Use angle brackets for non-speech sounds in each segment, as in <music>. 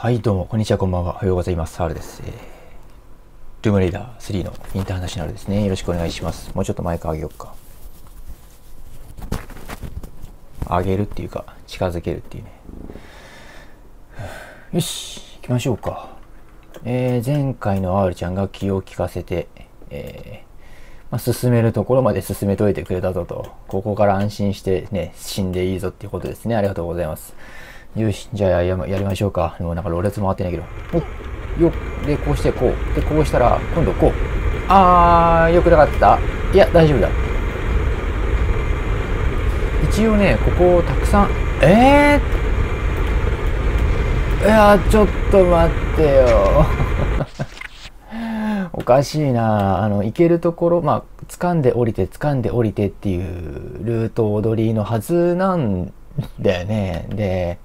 はい、どうも、こんにちは、こんばんは。おはようございます。R です。えー、ルームレーダー3のインターナショナルですね。よろしくお願いします。もうちょっとマイク上げようか。上げるっていうか、近づけるっていうね。よし、行きましょうか。えー、前回の R ちゃんが気を利かせて、えーまあ、進めるところまで進めといてくれたぞと、ここから安心してね、死んでいいぞっていうことですね。ありがとうございます。よし、じゃあややりましょうか。でもなんかろれつ回ってないけど。およで、こうしてこう。で、こうしたら、今度こう。あー、よくなかった？いや、大丈夫だ。一応ね、ここをたくさん、えー、いや、ちょっと待ってよ。<laughs> おかしいなあの、行けるところ、まあ、掴んで降りて、掴んで降りてっていうルート踊りのはずなんだよね。で、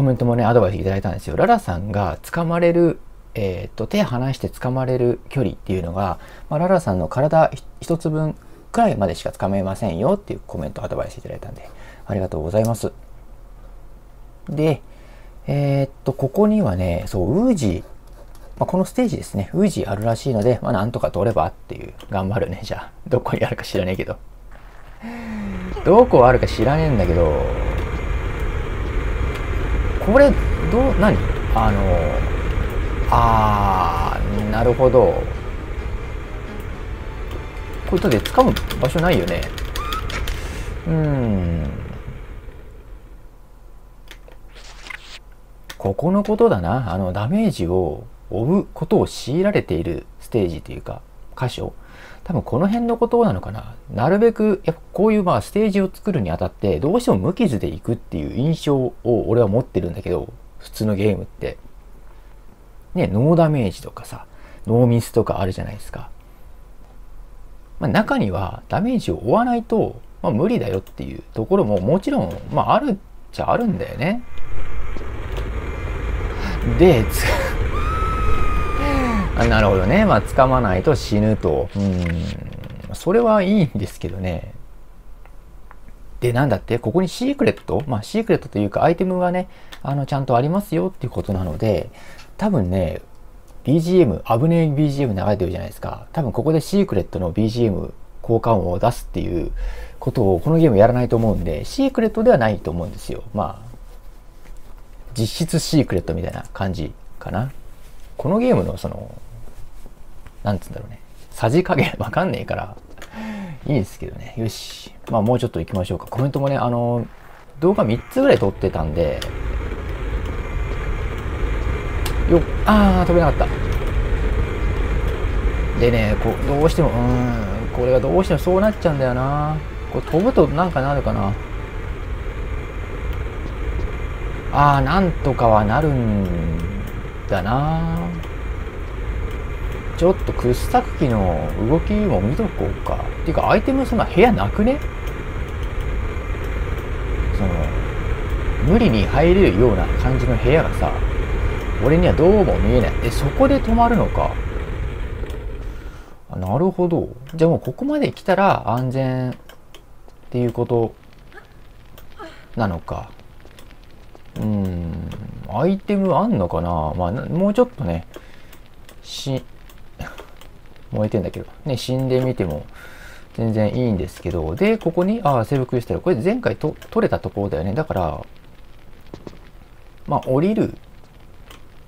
コメントもね、アドバイスいただいたんですよ。ララさんが掴まれる、えっ、と、手離して掴まれる距離っていうのが、まあ、ララさんの体一つ分くらいまでしか掴めませんよっていうコメント、アドバイスいただいたんで、ありがとうございます。で、えっと、ここにはね、そう、ウージーまあ、このステージですね、ウージーあるらしいので、まあ、なんとか通ればっていう、頑張るね、じゃあ。どこにあるか知らねえけど。どこあるか知らねえんだけど、これ、どう、何？あの、あー、なるほど。これ、だって掴む場所ないよね。うん。ここのことだな。あの、ダメージを追うことを強いられているステージというか、箇所。多分この辺のことなのかな。なるべく、やっぱこういうまあステージを作るにあたって、どうしても無傷でいくっていう印象を俺は持ってるんだけど、普通のゲームって。ね、ノーダメージとかさ、ノーミスとかあるじゃないですか。まあ、中にはダメージを負わないと、まあ、無理だよっていうところももちろん、まあ、あるっちゃあるんだよね。で、なるほどね。まあ、掴まないと死ぬと。うん。それはいいんですけどね。で、なんだって？ここにシークレット？まあ、シークレットというか、アイテムがね、あの、ちゃんとありますよっていうことなので、多分ね、BGM、危ねえ BGM 流れてるじゃないですか。多分ここでシークレットの BGM 効果音を出すっていうことをこのゲームやらないと思うんで、シークレットではないと思うんですよ。まあ、実質シークレットみたいな感じかな。このゲームのその、なんつうんだろうね。さじ加減 <laughs> わかんねえから、いいですけどね。よし。まあもうちょっと行きましょうか。コメントもね、あの、動画3つぐらい撮ってたんで、よっ、あー、飛べなかった。でね、こう、どうしても、うーん、これがどうしてもそうなっちゃうんだよな。これ飛ぶとなんかなるかな。ああ、なんとかはなるんだな。ちょっと掘削機の動きも見とこうか。っていうか、アイテムそんな部屋なくね？その、無理に入れるような感じの部屋がさ、俺にはどうも見えない。え、そこで止まるのか？なるほど。じゃあもうここまで来たら安全っていうことなのか。うーん、アイテムあんのかな？まあ、もうちょっとね、し、燃えてんだけど、ね、死んでみても全然いいんですけど、で、ここに、ああ、セーブクリスタル。これ前回と取れたところだよね。だから、まあ、降りる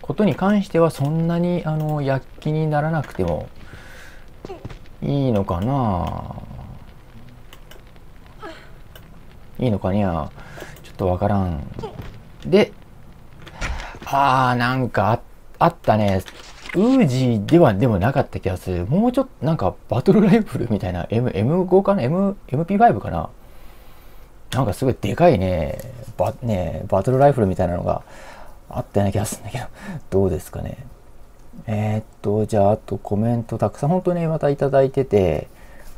ことに関してはそんなに、あの、躍起にならなくてもいいのかないいのかにゃちょっとわからん。で、あー、なんかあったね。ウージーではでもなかった気がする。もうちょっとなんかバトルライフルみたいな M、M5 かな ?M、MP5 かな？なんかすごいでかいね、バ、ね、バトルライフルみたいなのがあったような気がするんだけど、どうですかね？えー、っと、じゃあ、あとコメントたくさん本当ね、またいただいてて、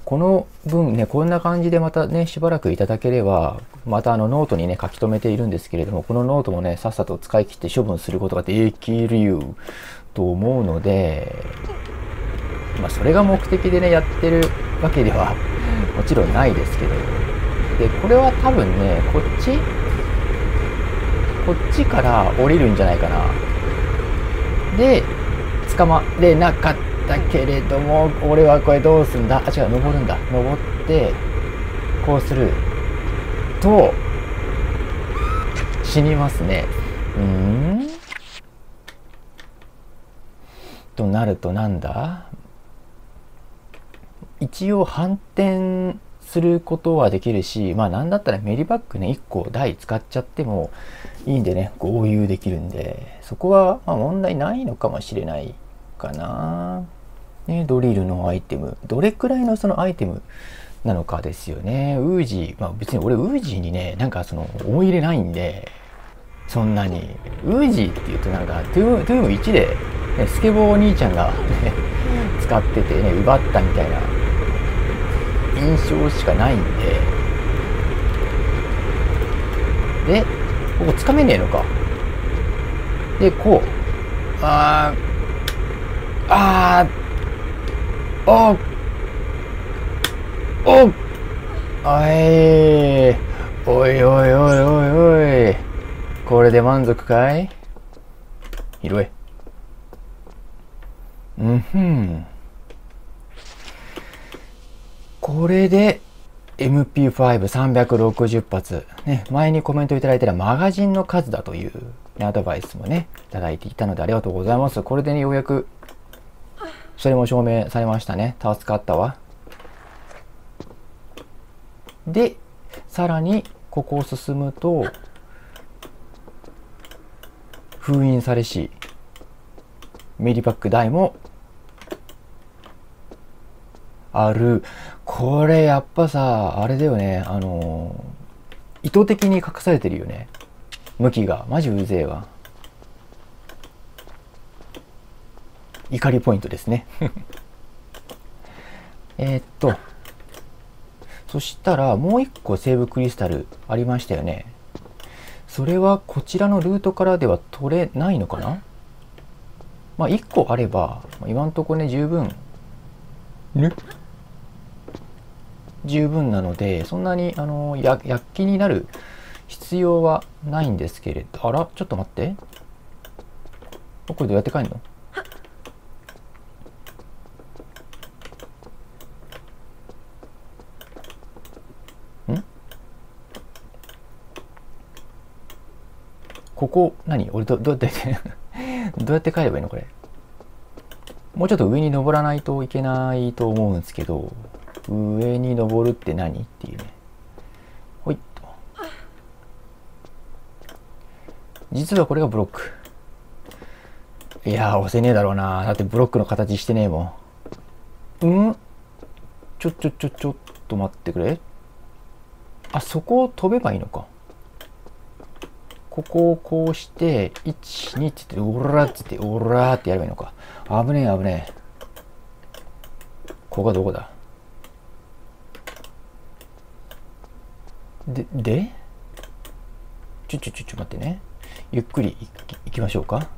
この分ね、こんな感じでまたね、しばらくいただければ、またあのノートにね、書き留めているんですけれども、このノートもね、さっさと使い切って処分することができると思うので、まあ、それが目的でね、やってるわけでは <laughs> もちろんないですけど、で、これは多分ね、こっちこっちから降りるんじゃないかな。で、捕まれなかったけれども、俺はこれどうすんだ？あ、違う、登るんだ。登って、こうする。と、死にますね。うーんとなるとなんだ？一応反転することはできるし、まあなんだったらメリバックね、1個台使っちゃってもいいんでね、合流できるんで、そこはま問題ないのかもしれないかな。ね、ドリルのアイテム。どれくらいのそのアイテムなのかですよね。ウージー、まあ別に俺ウージーにね、なんかその思い入れないんで、そんなに。ウージーって言うとなんか、トゥーム1で、ね、スケボーお兄ちゃんが、ね、使っててね、奪ったみたいな。印象しかないんで。でここつかめねえのか。でこう。あー。あー。おおおい。おいおいおいおいおい。これで満足かい？拾えうんこれで MP5360 発、ね、前にコメントいただいたらマガジンの数だという、ね、アドバイスもね、いただいていたのでありがとうございます。これでね、ようやく、それも証明されましたね。助かったわ。で、さらに、ここを進むと、封印されし、メリパック台もある。これやっぱさ、あれだよね。あの意図的に隠されてるよね。向きが。マジうぜえわ。怒りポイントですね。<laughs> えっと。そしたら、もう一個セーブクリスタルありましたよね。それはこちらのルートからでは取れないのかな？まあ、1個あれば、今んとこね、十分。ね十分なので、そんなに、あの、や躍起になる必要はないんですけれど、あら、ちょっと待って。これどうやって帰るの？ここ、何？俺ど、どうやって <laughs> どうやって帰ればいいのこれ？もうちょっと上に登らないといけないと思うんですけど、上に登るって何っていうね。ほいっと。実はこれがブロック。いや、押せねえだろうな。だってブロックの形してねえもん。うん？ちょちょちょちょっと待ってくれ。あ、そこを飛べばいいのか。ここをこうして、1、2って言って、オラーって言って、オラーってやればいいのか。危ねえ危ねえ。ここはどこだ？で、で？ちょちょちょちょ待ってね。ゆっくり行きましょうか。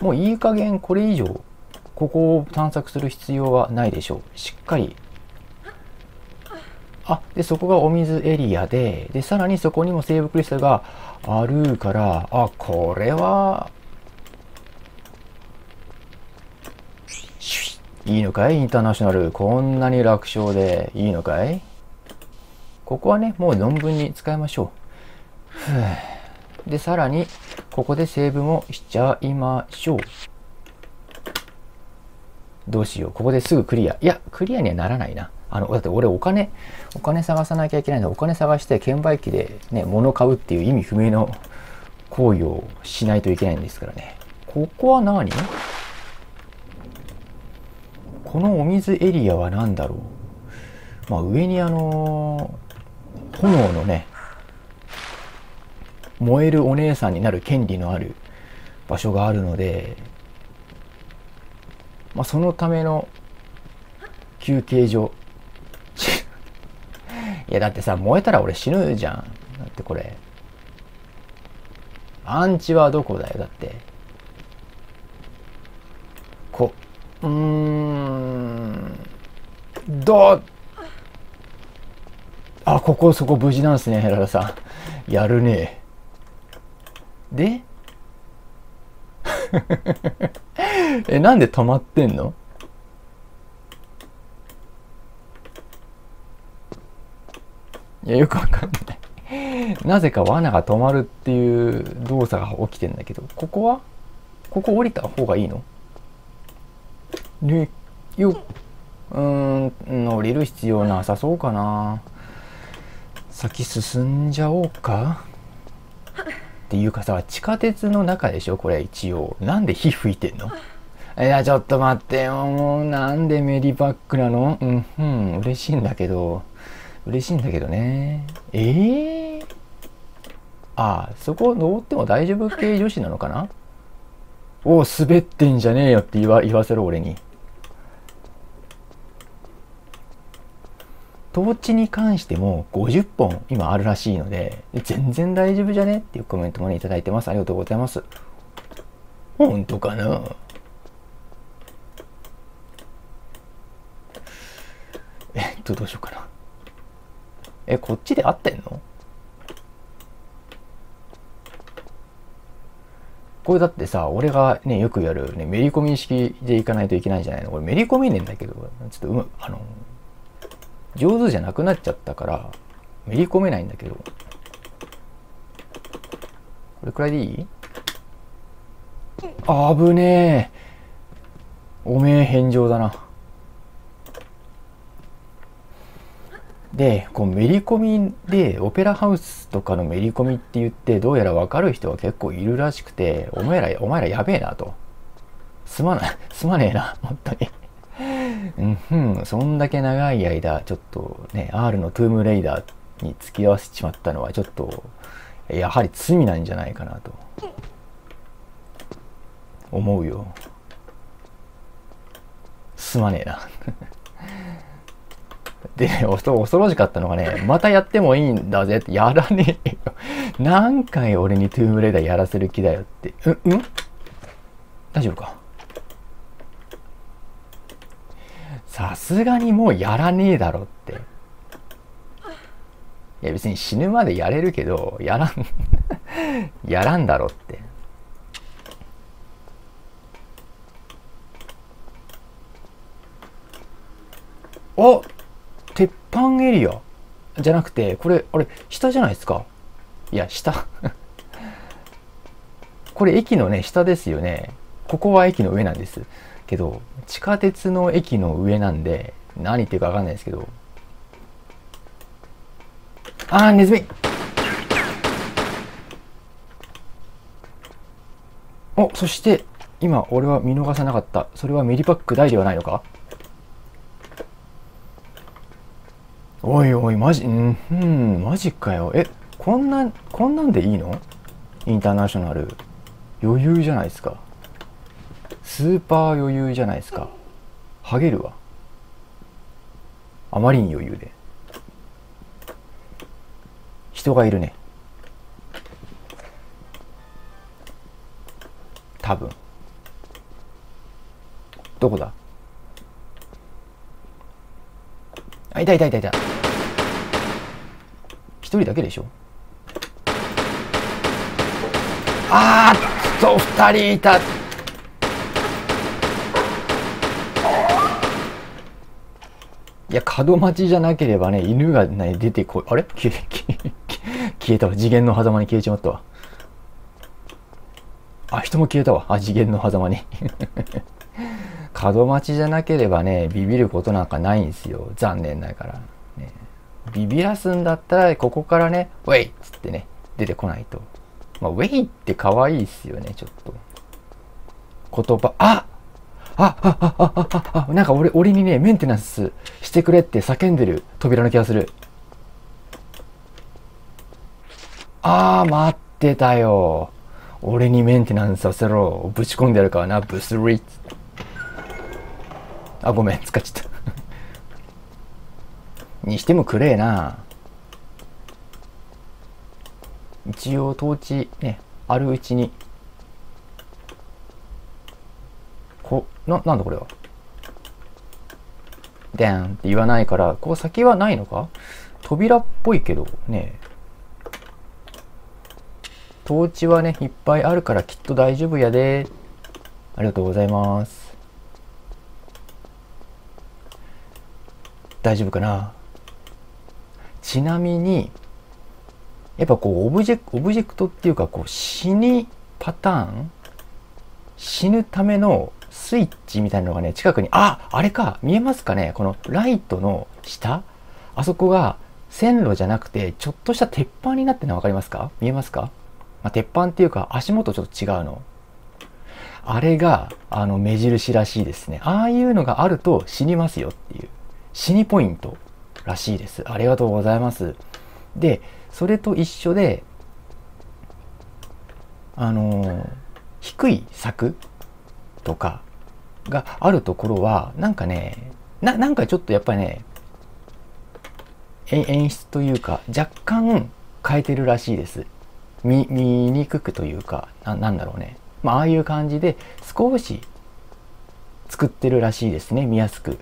もういい加減これ以上、ここを探索する必要はないでしょう。しっかり。あ、で、そこがお水エリアで、で、さらにそこにもセーブクリスタがあるから、あ、これは、いいのかい？インターナショナル。こんなに楽勝でいいのかい？ここはね、もう論文に使いましょう。で、さらに、ここでセーブもしちゃいましょう。どうしよう。ここですぐクリア。いや、クリアにはならないな。あの、だって俺お金、お金探さなきゃいけないんで、お金探して券売機でね、物買うっていう意味不明の行為をしないといけないんですからね。ここは何？このお水エリアは何だろう？まあ上にあの炎のね燃えるお姉さんになる権利のある場所があるので、まあ、そのための休憩所。<laughs> いやだってさ燃えたら俺死ぬじゃん。だってこれアンチはどこだよ。だってこうーんどうあ、ここそこ無事なんですね、ヘララさん。やるね。で？<laughs> え、なんで止まってんの？いや、よくわかんない。なぜか罠が止まるっていう動作が起きてんだけど、ここは？ここ降りた方がいいの？ね、ようーん、降りる必要なさそうかな。先進んじゃおうか？っていうかさ、地下鉄の中でしょ？これ一応。なんで火吹いてんの？いや、ちょっと待ってよ。もう、なんでメディバックなの？うん、うん、嬉しいんだけど。嬉しいんだけどね。ええー、ああ、そこ登っても大丈夫系女子なのかな？おお、滑ってんじゃねえよって言わ言わせろ、俺に。トーチに関しても50本今あるらしいので、全然大丈夫じゃねっていうコメントもね、いただいてます。ありがとうございます。本当かな？えっと、どうしようかな。え、こっちで合ってんの？これだってさ、俺がね、よくやるね、めり込み式でいかないといけないじゃないの。これめり込みねんだけど、ちょっとうま、あの、上手じゃなくなっちゃったから、めり込めないんだけど。これくらいでいい？あぶねえ。おめえ返上だな。で、こうめり込みで、オペラハウスとかのめり込みって言って、どうやらわかる人は結構いるらしくて、お前ら、お前らやべえなと。すまない、すまねえな、本当に。うん、そんだけ長い間、ちょっとね、R のトゥームレイダーに付き合わせちまったのは、ちょっと、やはり罪なんじゃないかなと。思うよ。すまねえな。<laughs> でね、恐ろしかったのがね、またやってもいいんだぜって、やらねえよ。何回俺にトゥームレイダーやらせる気だよって。うん、うん？大丈夫か？さすがにもうやらねえだろって。いや別に死ぬまでやれるけど、やらん <laughs> やらんだろって。あ鉄板エリアじゃなくて、これ、あれ、下じゃないですか？いや、下 <laughs> これ駅のね、下ですよね。ここは駅の上なんです。けど、地下鉄の駅の上なんで、何言ってるかわかんないですけど。あー、ネズミお、そして、今、俺は見逃さなかった。それはメリパック大ではないのか？おいおい、マジ、うん、うん、マジかよ。え、こんな、こんなんでいいの？インターナショナル。余裕じゃないですか。スーパー余裕じゃないですか。ハゲるわ。あまりに余裕で。人がいるね。多分。どこだ？あ、いたいたいたいた。一人だけでしょ？あーっと、二人いた。いや、門待ちじゃなければね、犬がね、出てこい。あれ？<laughs> 消え、消えたわ。次元の狭間に消えちまったわ。あ、人も消えたわ。あ、次元の狭間に。<laughs> 門待ちじゃなければね、ビビることなんかないんですよ。残念ながら。ね、ビビらすんだったら、ここからね、ウェイっつってね、出てこないと。まあ、ウェイって可愛いっすよね、ちょっと。言葉、ああ、あ、あ、あ、あ、あ、なんか俺、俺にね、メンテナンスしてくれって叫んでる扉の気がする。あー、待ってたよ。俺にメンテナンスさせろ。ぶち込んでやるからな、ブスリッツ。あ、ごめん、使っちゃったにしてもくれえな。一応、統治ね、あるうちに。こ、な、なんだこれは？でんって言わないから、ここ先はないのか？扉っぽいけど、ねトーチはね、いっぱいあるからきっと大丈夫やで。ありがとうございます。大丈夫かな？ちなみに、やっぱこう、オブジェ、オブジェクトっていうか、こう、死にパターン？死ぬためのスイッチみたいなのがね、近くに、あ、あれか、見えますかねこのライトの下？あそこが線路じゃなくて、ちょっとした鉄板になってるの分かりますか？見えますか、まあ、鉄板っていうか、足元ちょっと違うの。あれが、あの、目印らしいですね。ああいうのがあると死にますよっていう、死にポイントらしいです。ありがとうございます。で、それと一緒で、あのー、低い柵とかがあるところは、なんかね、ななんかちょっとやっぱりね、演出というか、若干変えてるらしいです。見見にくくというかな、なんだろうね。まあ、ああいう感じで少し作ってるらしいですね、見やすく。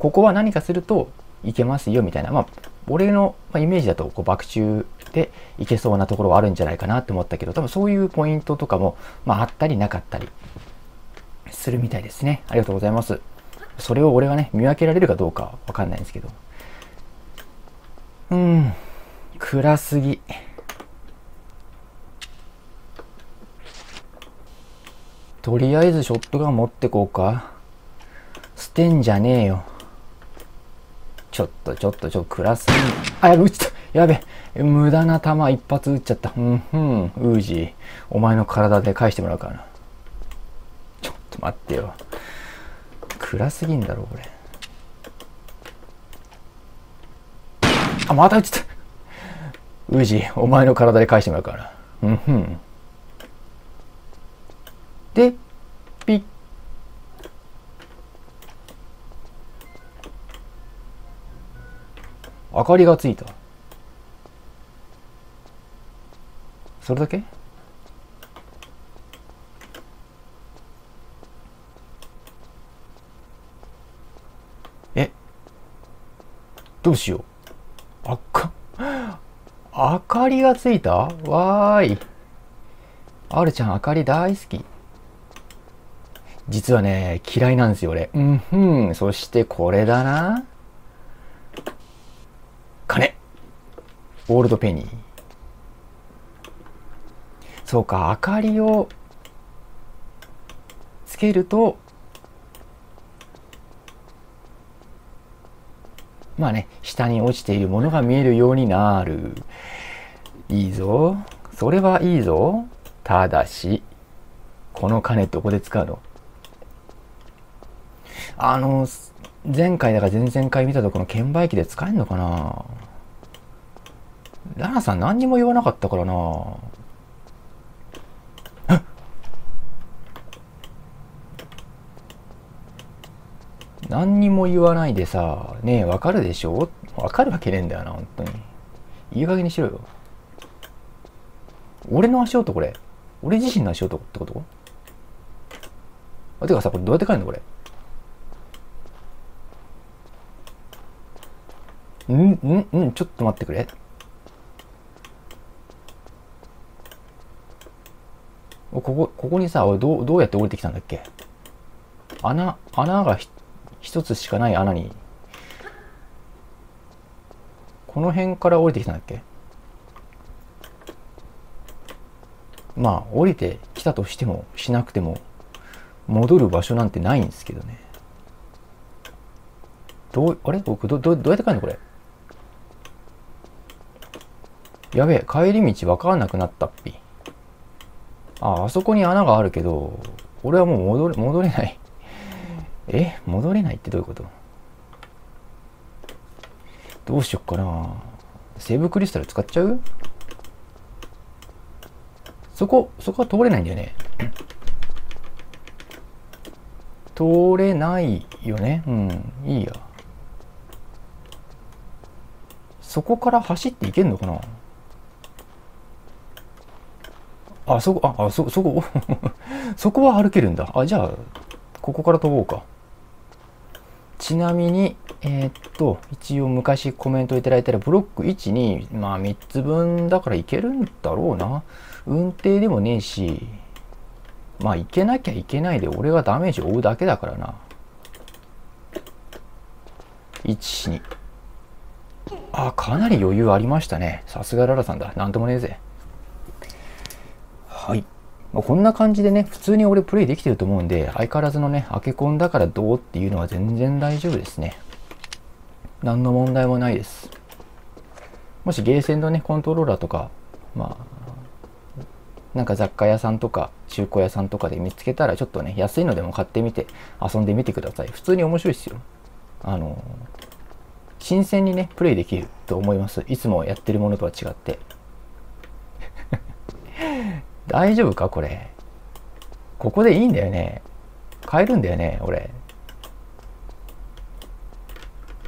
ここは何かするといけますよみたいな。まあ、俺のまイメージだとこう爆中でいけそうなところはあるんじゃないかなって思ったけど、多分そういうポイントとかも、まあ、あったりなかったりするみたいですね。ありがとうございます。それを俺がね、見分けられるかどうかわかんないんですけど。うん、暗すぎ。とりあえずショットガン持ってこうか。捨てんじゃねえよ。ちょっとちょっとちょっと暗すぎ。あ、やべ、撃った。やべ。無駄な弾一発撃っちゃった。うんふん、ウージー。お前の体で返してもらうからな。ちょっと待ってよ。暗すぎんだろ、これ。あ、また撃っちた。ウージ、お前の体で返してもらうから。うんふん。で、ピッ。明かりがついた。それだけ？どうしよう。あっか、明かりがついた？わーい。あるちゃん明かり大好き。実はね、嫌いなんですよ、俺。うんふん。そしてこれだな。金。オールドペニー。そうか、明かりをつけると、まあね、下に落ちているものが見えるようになる。いいぞ。それはいいぞ。ただし、この金どこで使うの？あの、前回だから前々回見たとこの券売機で使えんのかな？ラナさん何にも言わなかったからな何にも言わないでさ、ねえ、わかるでしょ？わかるわけねえんだよな、本当に。いい加減にしろよ。俺の足音これ。俺自身の足音ってこと？あ、てかさ、これどうやって帰るのこれ？ん？ん？ん？ちょっと待ってくれ。ここ、ここにさ、どう、どうやって降りてきたんだっけ？穴、穴が一つしかない穴に、この辺から降りてきたんだっけ？まあ、降りてきたとしても、しなくても、戻る場所なんてないんですけどね。どう、あれ？僕ど、ど、どうやって帰るのこれ？やべえ、帰り道わかんなくなったっぴ。あ、あそこに穴があるけど、俺はもう戻れ、戻れない。え戻れないってどういうこと？どうしよっかなセーブクリスタル使っちゃう？そこ、そこは通れないんだよね。通れないよね。うん、いいや。そこから走っていけんのかな？あ、そこ、あ、あそ、そこ、<laughs> そこは歩けるんだ。あ、じゃあ、ここから飛ぼうか。ちなみに、えー、っと、一応昔コメントいただいたら、ブロック1、2、まあ3つ分だからいけるんだろうな。運転でもねえし、まあいけなきゃいけないで俺がダメージを負うだけだからな。1、2。あ、かなり余裕ありましたね。さすがララさんだ。なんともねえぜ。はい。まあ、こんな感じでね、普通に俺プレイできてると思うんで、相変わらずのね、開け込んだからどうっていうのは全然大丈夫ですね。何の問題もないです。もしゲーセンのね、コントローラーとか、まあ、なんか雑貨屋さんとか、中古屋さんとかで見つけたら、ちょっとね、安いのでも買ってみて、遊んでみてください。普通に面白いですよ。あの、新鮮にね、プレイできると思います。いつもやってるものとは違って。大丈夫かこれ。ここでいいんだよね。買えるんだよね、俺。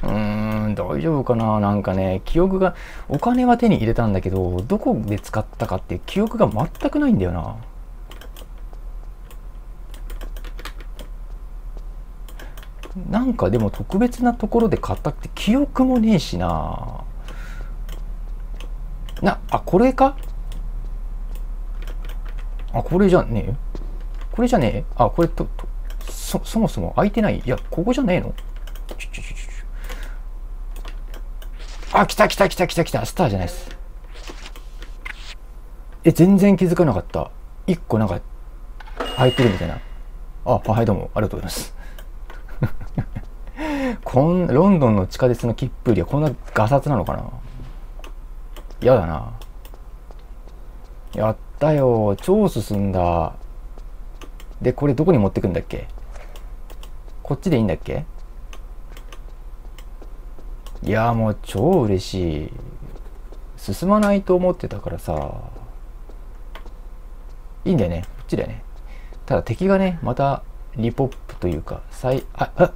うーん、大丈夫かななんかね、記憶が、お金は手に入れたんだけど、どこで使ったかっていう記憶が全くないんだよな。なんかでも特別なところで買ったって記憶もねえしな。な、あ、これか？あ、これじゃねえ？これじゃねえ？あ、これと、と、そ、そもそも開いてない？いや、ここじゃねえの？ちょちょちょちょ。あ、来た来た来た来た来た。スターじゃないです。え、全然気づかなかった。一個なんか、開いてるみたいな。あ、はい、どうも。ありがとうございます。<laughs> こん、ロンドンの地下鉄の切符よりはこんなガサツなのかな？嫌だな。やったよ。超進んだ。で、これどこに持ってくんだっけ？こっちでいいんだっけ？いやもう超嬉しい。進まないと思ってたからさ。いいんだよね。こっちだよね。ただ敵がね、またリポップというか、再、あ、あ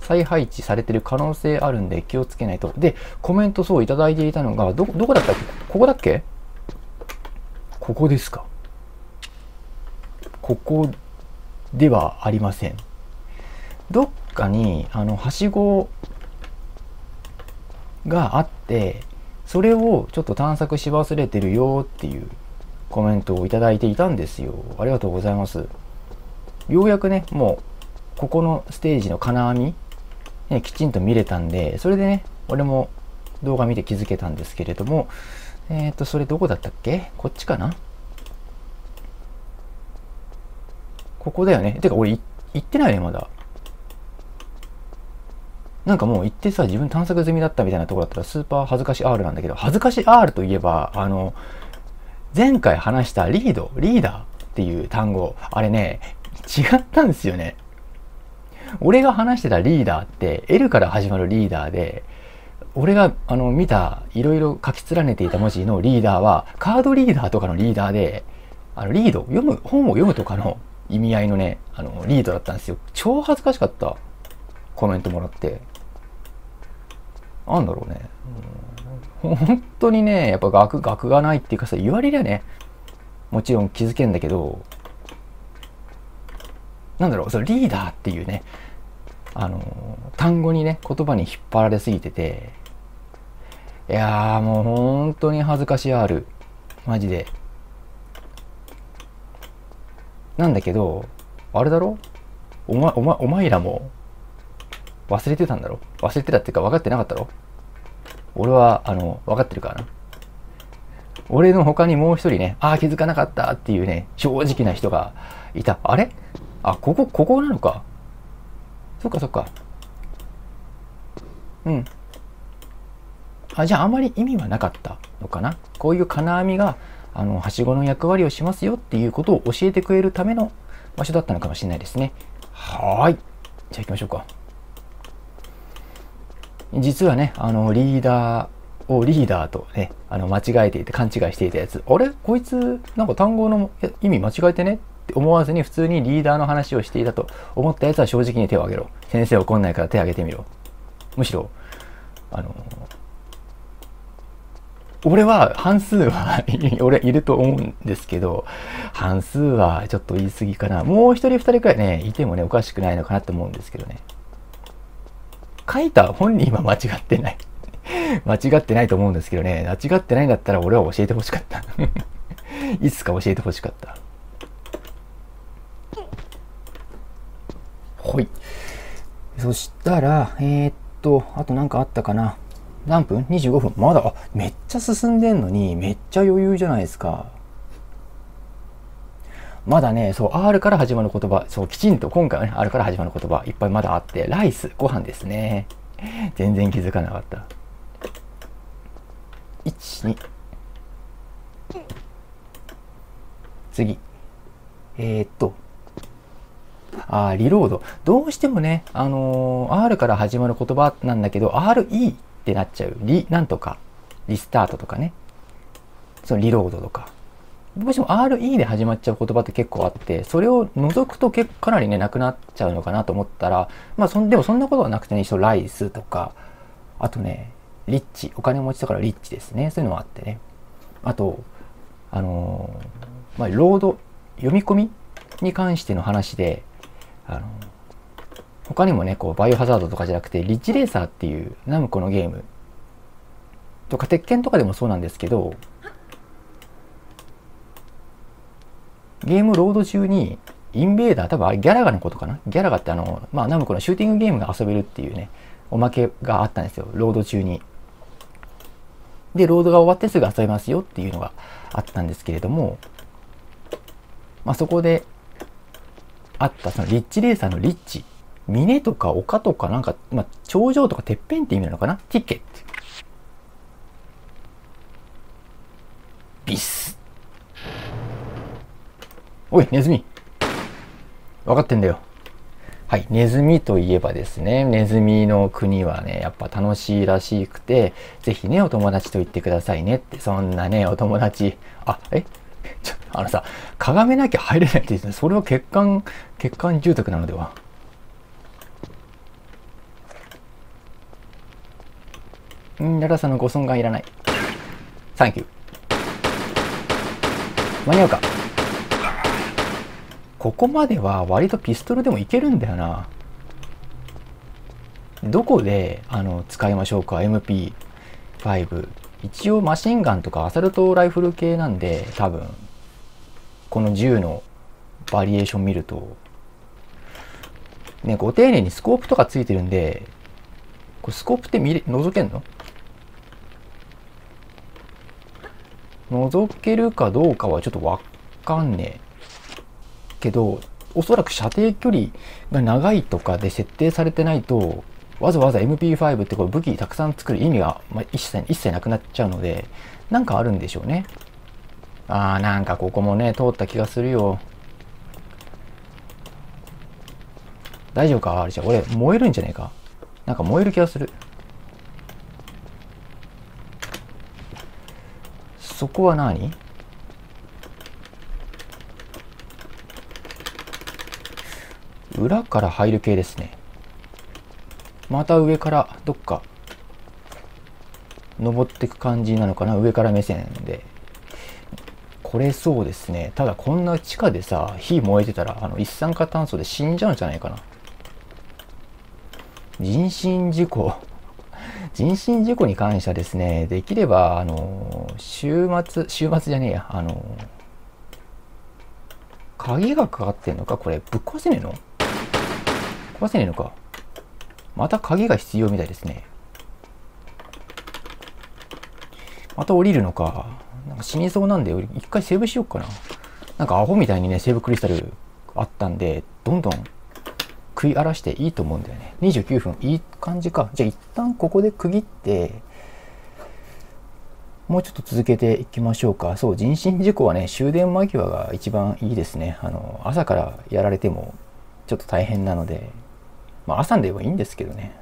再配置されてる可能性あるんで気をつけないと。で、コメントそういただいていたのが、ど、どこだったっけ？ここだっけ？ここですか？ここではありません。どっかに、あの、はしごがあって、それをちょっと探索し忘れてるよっていうコメントをいただいていたんですよ。ありがとうございます。ようやくね、もう、ここのステージの金網ね、きちんと見れたんで、それでね、俺も動画見て気づけたんですけれども、えっ、ー、と、それどこだったっけ？こっちかな？ここだよね。てか、俺行ってないね、まだ。なんかもう行ってさ、自分探索済みだったみたいなとこだったら、スーパー恥ずかし R なんだけど、恥ずかし R といえば、あの、前回話したリード、リーダーっていう単語、あれね、違ったんですよね。俺が話してたリーダーって L から始まるリーダーで、俺があの見たいろいろ書き連ねていた文字のリーダーはカードリーダーとかのリーダーで、あのリード、読む、本を読むとかの意味合いのね、あのリードだったんですよ。超恥ずかしかった。コメントもらって。なんだろうね。うん、本当にね、やっぱ学、学がないっていうかさ、言われりゃね、もちろん気づけんだけど、なんだろう、そのリーダーっていうね、あの、単語にね、言葉に引っ張られすぎてて、いやーもう本当に恥ずかしある。マジで。なんだけど、あれだろ？お前、お前、お前らも忘れてたんだろ？忘れてたっていうか分かってなかったろ？俺は、あの、分かってるからな。俺の他にもう一人ね、ああ、気づかなかったっていうね、正直な人がいた。あれ？あ、ここ、ここなのか。そっかそっか。うん。あ、じゃああまり意味はなかったのかな？こういう金網が、あの、はしごの役割をしますよっていうことを教えてくれるための場所だったのかもしれないですね。はい。じゃあ行きましょうか。実はね、あの、リーダーをリーダーとね、あの、間違えていて勘違いしていたやつ。あれ？こいつ、なんか単語の意味間違えてねって思わずに普通にリーダーの話をしていたと思ったやつは正直に手を挙げろ。先生怒んないから手を挙げてみろ。むしろ、あの、俺は半数は俺いると思うんですけど、半数はちょっと言い過ぎかな。もう一人二人くらいね、いてもね、おかしくないのかなって思うんですけどね。書いた本人は間違ってない <laughs> 間違ってないと思うんですけどね。間違ってないんだったら俺は教えてほしかった <laughs> いつか教えてほしかった。ほい。そしたら、えー、っと、あと何かあったかな。何分 ?25 分。まだ、あ、めっちゃ進んでんのに、めっちゃ余裕じゃないですか。まだね、そう、R から始まる言葉、そう、きちんと今回はね、R から始まる言葉、いっぱいまだあって、ライス、ご飯ですね。全然気づかなかった。1、2。次。えー、っと、あリロード。どうしてもね、あのー、R から始まる言葉なんだけど、RE ってなっちゃう。リ、なんとか、リスタートとかね。そのリロードとか。どうしても RE で始まっちゃう言葉って結構あって、それを除くと結構かなりね、なくなっちゃうのかなと思ったら、まあそん、でもそんなことはなくてね、一緒ライスとか、あとね、リッチ、お金持ちだからリッチですね。そういうのもあってね。あと、あのー、まあ、ロード、読み込みに関しての話で、あの他にもね、こう、バイオハザードとかじゃなくて、リッチレーサーっていうナムコのゲームとか、鉄拳とかでもそうなんですけど、ゲームロード中に、インベーダー、多分あれギャラガのことかな？ギャラガってあの、まあ、ナムコのシューティングゲームが遊べるっていうね、おまけがあったんですよ、ロード中に。で、ロードが終わってすぐ遊べますよっていうのがあったんですけれども、まあ、そこであったそのリッチレーサーのリッチ。峰とか丘とかなんか、まあ、頂上とかてっぺんって意味なのかな？ティケット。ビス。おい、ネズミ。分かってんだよ。はい。ネズミといえばですね、ネズミの国はね、やっぱ楽しいらしくて、ぜひね、お友達と言ってくださいねって、そんなね、お友達、あ、え？<laughs> ちょ、あのさ、かがめなきゃ入れないって言って、それは血管、血管住宅なのでは？うんララさんのご損害いらない。サンキュー。間に合うかここまでは割とピストルでもいけるんだよな。どこであの使いましょうか ?MP5。一応マシンガンとかアサルトライフル系なんで多分この銃のバリエーション見るとねご丁寧にスコープとかついてるんでこれスコープって見れ覗けんの？覗けるかどうかはちょっとわかんねえけど、おそらく射程距離が長いとかで設定されてないと、わざわざ MP5 ってこれ武器たくさん作る意味が、まあ一切一切なくなっちゃうので、なんかあるんでしょうね。あーなんかここもね、通った気がするよ。大丈夫か？あれじゃ、俺燃えるんじゃねえか？なんか燃える気がする。そこは何？裏から入る系ですね。また上からどっか登っていく感じなのかな？上から目線で。これそうですね。ただこんな地下でさ、火燃えてたら、あの、一酸化炭素で死んじゃうんじゃないかな。人身事故。人身事故に関してはですね、できれば、あの、週末、週末じゃねえや、あの、鍵がかかってんのか？これ、ぶっ壊せねえの？壊せねえのか？また鍵が必要みたいですね。また降りるのか。なんか死にそうなんで、一回セーブしようかな。なんかアホみたいにね、セーブクリスタルあったんで、どんどん食い荒らしていいと思うんだよね。29分、いい感じか。じゃあ一旦ここで区切って、もうちょっと続けていきましょうか。そう、人身事故はね、終電間際が一番いいですね。あの、朝からやられてもちょっと大変なので、まあ朝ではいいんですけどね。